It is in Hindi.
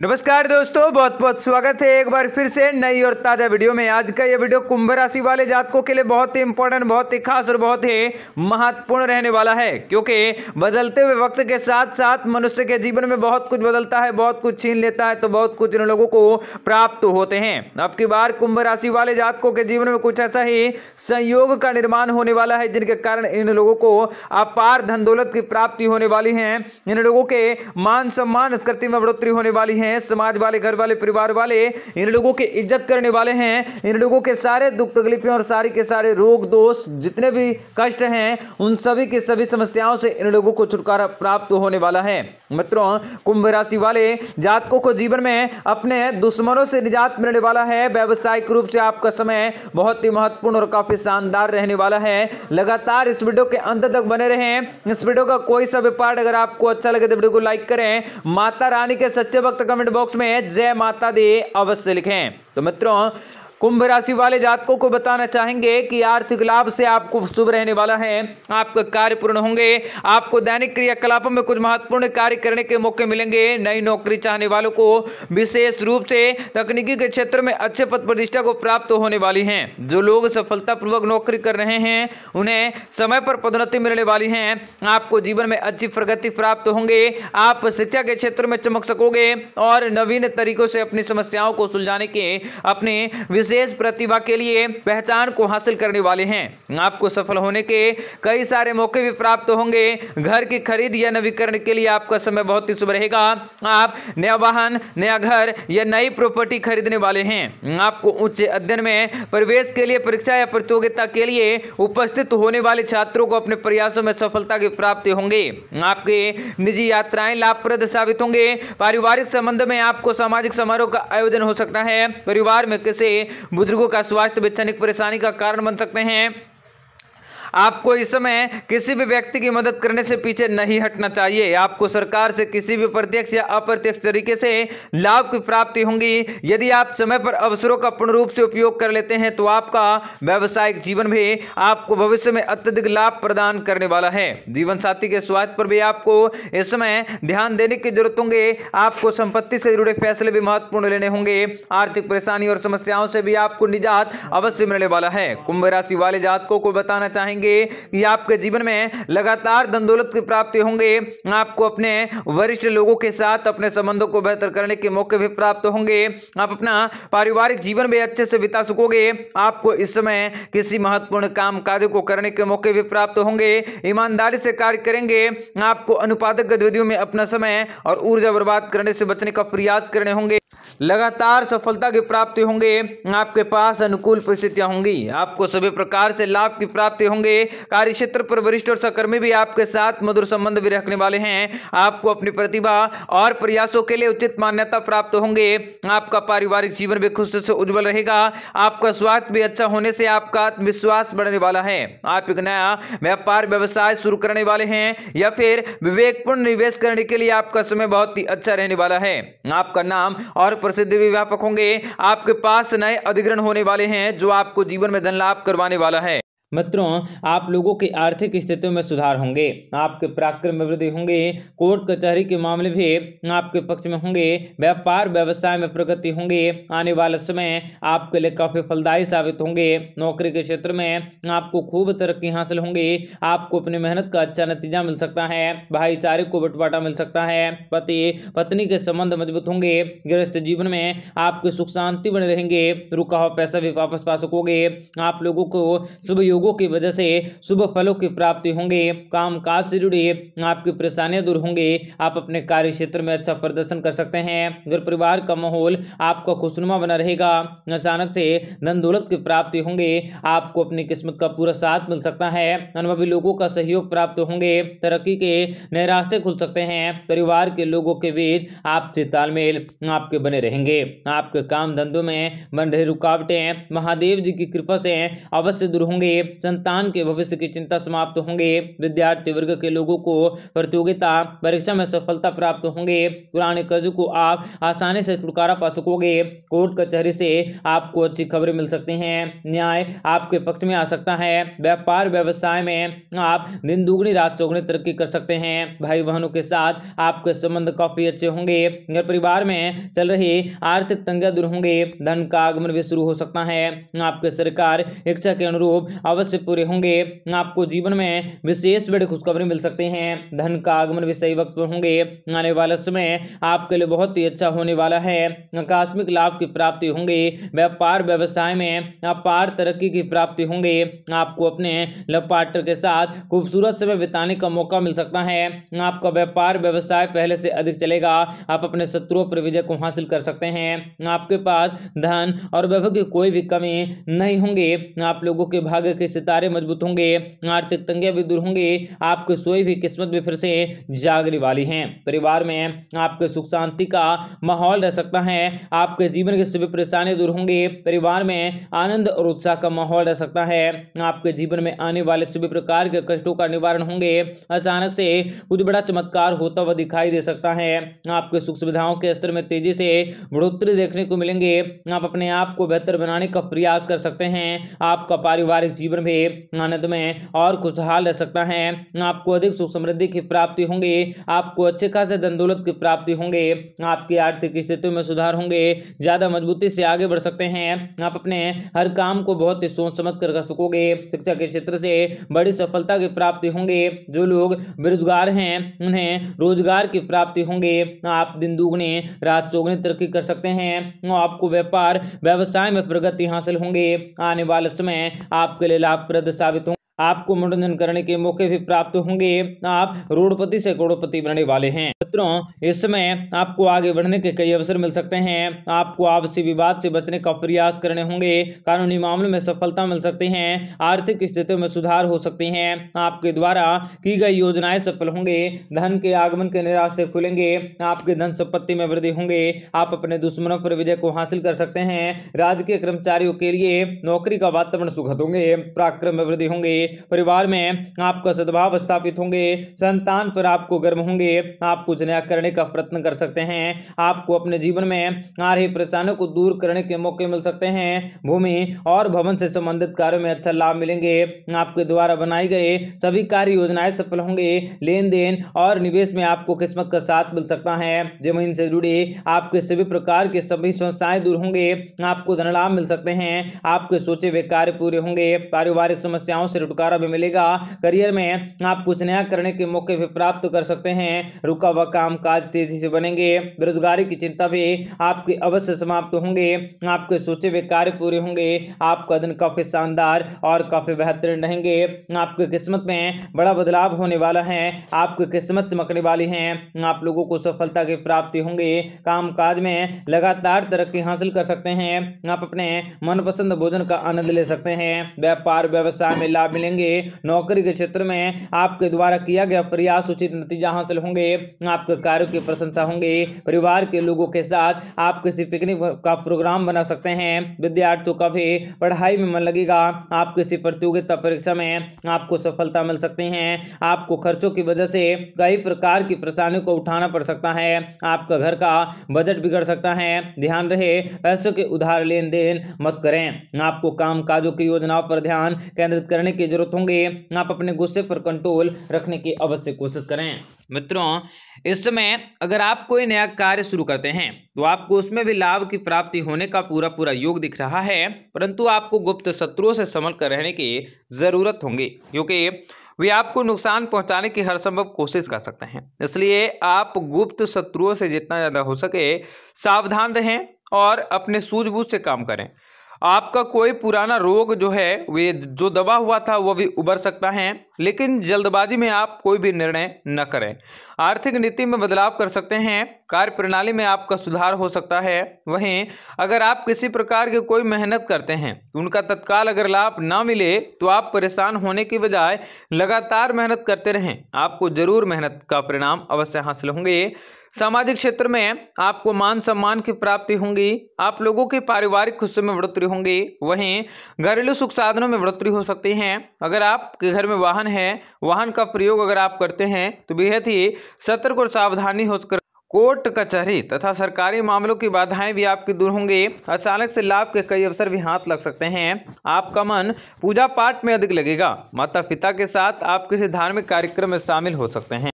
नमस्कार दोस्तों बहुत बहुत स्वागत है एक बार फिर से नई और ताज़ा वीडियो में। आज का ये वीडियो कुंभ राशि वाले जातकों के लिए बहुत ही इंपॉर्टेंट बहुत ही खास और बहुत ही महत्वपूर्ण रहने वाला है, क्योंकि बदलते हुए वक्त के साथ साथ मनुष्य के जीवन में बहुत कुछ बदलता है, बहुत कुछ छीन लेता है तो बहुत कुछ इन लोगों को प्राप्त होते हैं। अब की बार कुंभ राशि वाले जातकों के जीवन में कुछ ऐसा ही संयोग का निर्माण होने वाला है, जिनके कारण इन लोगों को अपार धन दौलत की प्राप्ति होने वाली है। इन लोगों के मान सम्मान स्कृति में बढ़ोतरी होने वाली है। हैं, समाज वाले, घर वाले, परिवार वाले, इन लोगों की इज़्ज़त करने वाले हैं। इन लोगों के सारे दुख तकलीफें और सारे के सारे रोग दोष, जितने भी कष्ट हैं, उन सभी की सभी समस्याओं से इन लोगों को छुटकारा प्राप्त होने वाला है। मित्रों, कुंभ राशि वाले, जातकों को जीवन में अपने दुश्मनों से निजात मिलने वाला है। व्यवसायिक रूप से आपका समय बहुत ही महत्वपूर्ण और काफ़ी शानदार रहने वाला है। लगातार इस वीडियो के अंत तक बने रहें। इस वीडियो का कोई सा भी पार्ट अगर आपको अच्छा लगे तो वीडियो को लाइक करें। माता रानी के सच्चे वक्त कमेंट बॉक्स में जय माता दी अवश्य लिखें। तो मित्रों कुंभ राशि वाले जातकों को बताना चाहेंगे कि आर्थिक लाभ से आपको शुभ रहने वाला है। आपका कार्य पूर्ण होंगे। आपको दैनिक क्रियाकलापों में कुछ महत्वपूर्ण कार्य करने के मौके मिलेंगे। नई नौकरी चाहने वालों को विशेष रूप से तकनीकी के क्षेत्र में अच्छे पद प्रतिष्ठा को प्राप्त होने वाली हैं। जो लोग सफलतापूर्वक नौकरी कर रहे हैं, उन्हें समय पर पदोन्नति मिलने वाली है। आपको जीवन में अच्छी प्रगति प्राप्त होंगे। आप शिक्षा के क्षेत्र में चमक सकोगे और नवीन तरीकों से अपनी समस्याओं को सुलझाने के, अपने प्रतिभा के लिए पहचान को हासिल करने वाले हैं। आपको सफल होने के कई सारे मौके भी प्राप्त होंगे। घर की खरीद या नवीकरण के लिए आपका समय बहुत ही शुभ रहेगा। आप नया वाहन, नया घर या नई प्रॉपर्टी खरीदने वाले हैं। आपको उच्च अध्ययन में प्रवेश के लिए परीक्षा या प्रतियोगिता के लिए उपस्थित होने वाले छात्रों को अपने प्रयासों में सफलता की प्राप्ति होंगे। आपके निजी यात्राएँ लाभप्रद साबित होंगे। पारिवारिक संबंध में आपको सामाजिक समारोह का आयोजन हो सकता है। परिवार में किसी बुज़ुर्गों का स्वास्थ्य वैज्ञानिक परेशानी का कारण बन सकते हैं। आपको इस समय किसी भी व्यक्ति की मदद करने से पीछे नहीं हटना चाहिए। आपको सरकार से किसी भी प्रत्यक्ष या अप्रत्यक्ष तरीके से लाभ की प्राप्ति होंगी। यदि आप समय पर अवसरों का पूर्ण रूप से उपयोग कर लेते हैं तो आपका व्यवसायिक जीवन भी आपको भविष्य में अत्यधिक लाभ प्रदान करने वाला है। जीवन साथी के स्वास्थ्य पर भी आपको इस समय ध्यान देने की ज़रूरत होंगे। आपको संपत्ति से जुड़े फैसले भी महत्वपूर्ण लेने होंगे। आर्थिक परेशानी और समस्याओं से भी आपको निजात अवश्य मिलने वाला है। कुंभ राशि वाले जातकों को बताना चाहेंगे। करेंगे कि आपके जीवन में लगातार धन दौलत की प्राप्ति होंगे। आपको अपने वरिष्ठ लोगों के साथ अपने संबंधों को बेहतर करने के मौके भी प्राप्त होंगे। आप अपना पारिवारिक जीवन भी अच्छे से बिता सकोगे। आपको इस समय किसी महत्वपूर्ण काम काज को करने के मौके भी प्राप्त होंगे। ईमानदारी से कार्य करेंगे। आपको अनुपादक गतिविधियों में अपना समय और ऊर्जा बर्बाद करने से बचने का प्रयास करने होंगे। लगातार सफलता की प्राप्ति होंगे, आपके पास अनुकूल परिस्थितियाँ होंगी। आपको सभी प्रकार से लाभ की प्राप्ति होंगे। कार्य क्षेत्र पर वरिष्ठ और सहकर्मी भी आपके साथ मधुर संबंध भी रखने वाले हैं। आपको अपनी प्रतिभा और प्रयासों के लिए उचित मान्यता प्राप्त होंगे। आपका पारिवारिक जीवन भी खुश से उज्जवल रहेगा। आपका स्वास्थ्य भी अच्छा होने से आपका आत्मविश्वास बढ़ने वाला है। आप एक नया व्यापार व्यवसाय शुरू करने वाले हैं या फिर विवेकपूर्ण निवेश करने के लिए आपका समय बहुत ही अच्छा रहने वाला है। आपका नाम और प्रसिद्ध व्यापक होंगे। आपके पास नए अधिग्रहण होने वाले हैं, जो आपको जीवन में धन लाभ करवाने वाला है। मित्रों, आप लोगों की आर्थिक स्थितियों में सुधार होंगे। आपके पराक्रम में वृद्धि होंगे, कोर्ट कचहरी के मामले भी आपके पक्ष में होंगे, व्यापार व्यवसाय में प्रगति होंगे, आने वाले समय आपके लिए काफ़ी फलदायी साबित होंगे। नौकरी के क्षेत्र में आपको खूब तरक्की हासिल होंगे, आपको अपनी मेहनत का अच्छा नतीजा मिल सकता है, भाईचारे को बटवाटा मिल सकता है, पति, पत्नी के संबंध मज़बूत होंगे, गृहस्थ जीवन में आपके सुख शांति बने रहेंगे, रुका हुआ पैसा भी वापस पा सकोगे, आप लोगों को शुभ योग योगों की वजह से शुभ फलों की प्राप्ति होंगे काम काज से जुड़ी आपकी परेशानियाँ दूर होंगे, आप अपने कार्य क्षेत्र में अच्छा प्रदर्शन कर सकते हैं। घर परिवार का माहौल आपका खुशनुमा बना रहेगा। अचानक से धन दौलत की प्राप्ति होंगे, आपको अपनी किस्मत का पूरा साथ मिल सकता है। अनुभवी लोगों का सहयोग प्राप्त होंगे, तरक्की के नए रास्ते खुल सकते हैं। परिवार के लोगों के बीच आपसे तालमेल आपके बने रहेंगे। आपके काम धंधों में बन रही रुकावटें महादेव जी की कृपा से अवश्य दूर होंगे। संतान के भविष्य की चिंता समाप्त होंगे। विद्यार्थी वर्ग के लोगों को प्रतियोगिता, परीक्षा में सफलता प्राप्त होंगे। पुराने कर्ज को आप आसानी से छुटकारा पा सकोगे। कोर्ट कचहरी से आपको अच्छी खबरें मिल सकती हैं। न्याय आपके पक्ष में आ सकता है। व्यापार व्यवसाय में आप दिन दुगनी, रात चौगनी तरक्की कर सकते हैं। भाई बहनों के साथ आपके संबंध काफ़ी अच्छे होंगे। घर परिवार में चल रही आर्थिक तंगियाँ दूर होंगे। धन का आगमन भी शुरू हो सकता है। आपके सरकार, इच्छा के अनुरूप अवश्य पूरे होंगे। आपको जीवन में विशेष बड़े खुशखबरी मिल सकते हैं। धन का आगमन भी सही वक्त पर होंगे। आने वाला समय आपके लिए बहुत ही अच्छा होने वाला है। आकस्मिक लाभ की प्राप्ति होंगे। व्यापार व्यवसाय में अपार तरक्की की प्राप्ति होंगे। आपको अपने लव पार्टनर के साथ खूबसूरत समय बिताने का मौका मिल सकता है। आपका व्यापार व्यवसाय पहले से अधिक चलेगा। आप अपने शत्रुओं पर विजय को हासिल कर सकते हैं। आपके पास धन और वैभव की कोई भी कमी नहीं होंगे। आप लोगों के भाग्य के सितारे मज़बूत होंगे, आर्थिक तंगियाँ भी दूर होंगे, आपकी सोई भी किस्मत भी फिर से जागने वाली है। परिवार में आपके सुख शांति का माहौल रह सकता है, आपके जीवन के सभी परेशानी दूर होंगे। परिवार में आनंद और उत्साह का माहौल रह सकता है, आपके जीवन में आने वाले सभी प्रकार के कष्टों का निवारण होंगे। अचानक से कुछ बड़ा चमत्कार होता हुआ दिखाई दे सकता है, आपके सुख सुविधाओं के स्तर में तेज़ी से बढ़ोतरी देखने को मिलेंगे। आप अपने आप को बेहतर बनाने का प्रयास कर सकते हैं, आपका पारिवारिक जीवन भी आनंद में और खुशहाल रह सकता है। आपको अधिक सुख समृद्धि की प्राप्ति होंगे, आपको अच्छे खासे धन दौलत की प्राप्ति होंगे, आपकी आर्थिक स्थिति में सुधार होंगे, ज़्यादा मजबूती से आगे बढ़ सकते हैं। आप अपने हर काम को बहुत ही सोच समझ कर कर सकोगे। शिक्षा के क्षेत्र से बड़ी सफलता की प्राप्ति होंगे। जो लोग बेरोजगार हैं, उन्हें रोज़गार की प्राप्ति होंगे। आप दिन दुगने, रात चौगने तरक्की कर सकते हैं। आपको व्यापार, व्यवसाय में प्रगति हासिल होंगे। आने वाले समय आपके लिए लाभप्रद साबित होंगे आपको मनोरंजन करने के मौके भी प्राप्त होंगे। आप रोडपति से करोड़पति बनने वाले हैं। मित्रों इस समय आपको आगे बढ़ने के कई अवसर मिल सकते हैं। आपको आपसी विवाद से बचने का प्रयास करने होंगे। कानूनी मामलों में सफलता मिल सकती है। आर्थिक स्थितियों में सुधार हो सकती है। आपके द्वारा की गई योजनाएँ सफल होंगे। धन के आगमन के निरास्ते खुलेंगे। आपके धन संपत्ति में वृद्धि होंगे। आप अपने दुश्मनों पर विजय को हासिल कर सकते हैं। राजकीय कर्मचारियों के लिए नौकरी का वातावरण सुखद होंगे। पराक्रम में वृद्धि होंगे। परिवार में आपका सद्भाव स्थापित होंगे, संतान पर आपको गर्व होंगे, आप कुछ नया करने का प्रयत्न कर सकते हैं, आपको अपने जीवन में आ रही परेशानियों को दूर करने के मौके मिल सकते हैं, भूमि और भवन से संबंधित कार्यों में अच्छा लाभ मिलेंगे, आपके द्वारा बनाई गए सभी कार्य योजनाएँ सफल होंगे लेन देन और निवेश में आपको किस्मत का साथ मिल सकता है, ज़मीन से जुड़ी आपके सभी प्रकार के सभी समस्याएँ दूर होंगे, आपको धन लाभ मिल सकते हैं, आपके सोचे हुए कार्य पूरे होंगे, पारिवारिक समस्याओं से छुटकारा भी मिलेगा। करियर में आप कुछ नया करने के मौके भी प्राप्त कर सकते हैं। रुका हुआ काम काज तेज़ी से बनेंगे। बेरोजगारी की चिंता भी आपके अवश्य समाप्त होंगे। आपके सोचे हुए कार्य पूरे होंगे। आपका दिन काफ़ी शानदार और काफ़ी बेहतरीन रहेंगे। आपकी किस्मत में बड़ा बदलाव होने वाला है। आपकी किस्मत चमकने वाली है। आप लोगों को सफलता की प्राप्ति होंगे। काम काज में लगातार तरक्की हासिल कर सकते हैं। आप अपने मनपसंद भोजन का आनंद ले सकते हैं। व्यापार, व्यवसाय में लाभ मिलेंगे। नौकरी के क्षेत्र में आपके द्वारा किया गया प्रयास उचित नतीजा हासिल होंगे। आपके कार्यों की प्रशंसा होंगे। परिवार के लोगों के साथ आप किसी पिकनिक का प्रोग्राम बना सकते हैं। विद्यार्थियों का भी पढ़ाई में मन लगेगा। आप किसी प्रतियोगिता परीक्षा में आपको सफलता मिल सकती है। आपको खर्चों की वजह से कई प्रकार की परेशानियों को उठाना पड़ सकता है। आपका घर का बजट बिगड़ सकता है। ध्यान रहे, पैसों के उधार लेन देन मत करें। आपको काम काजों की योजनाओं पर ध्यान केंद्रित करने की ज़रूरत होंगे, आप अपने गुस्से पर कंट्रोल रखने की अवश्य कोशिश करें। मित्रों, इस समय अगर आप कोई नया कार्य शुरू करते हैं तो आपको उसमें भी लाभ की प्राप्ति होने का पूरा पूरा योग दिख रहा है, परंतु आपको गुप्त शत्रुओं से संभल कर रहने की ज़रूरत होंगी, क्योंकि वे आपको नुकसान पहुँचाने की हर संभव कोशिश कर सकते हैं। इसलिए आप गुप्त शत्रुओं से जितना ज़्यादा हो सके सावधान रहें और अपने सूझबूझ से काम करें। आपका कोई पुराना रोग जो है, वे जो दबा हुआ था, वो भी उबर सकता है, लेकिन जल्दबाजी में आप कोई भी निर्णय न करें। आर्थिक नीति में बदलाव कर सकते हैं कार्य प्रणाली में आपका सुधार हो सकता है। वहीं, अगर आप किसी प्रकार की कोई मेहनत करते हैं, उनका तत्काल अगर लाभ ना मिले तो आप परेशान होने की बजाय लगातार मेहनत करते रहें। आपको ज़रूर मेहनत का परिणाम अवश्य हासिल होंगे। सामाजिक क्षेत्र में आपको मान सम्मान की प्राप्ति होंगी, आप लोगों की पारिवारिक खुशियों में बढ़ोतरी होंगी, वहीं घरेलू सुख साधनों में बढ़ोतरी हो सकती है। अगर आपके घर में वाहन है, वाहन का प्रयोग अगर आप करते हैं तो बेहद ही सतर्क और सावधानी होकर कोर्ट, कचहरी तथा सरकारी मामलों की बाधाएँ भी आपकी दूर होंगी। अचानक से लाभ के कई अवसर भी हाथ लग सकते हैं। आपका मन पूजा पाठ में अधिक लगेगा। माता पिता के साथ आप किसी धार्मिक कार्यक्रम में शामिल हो सकते हैं।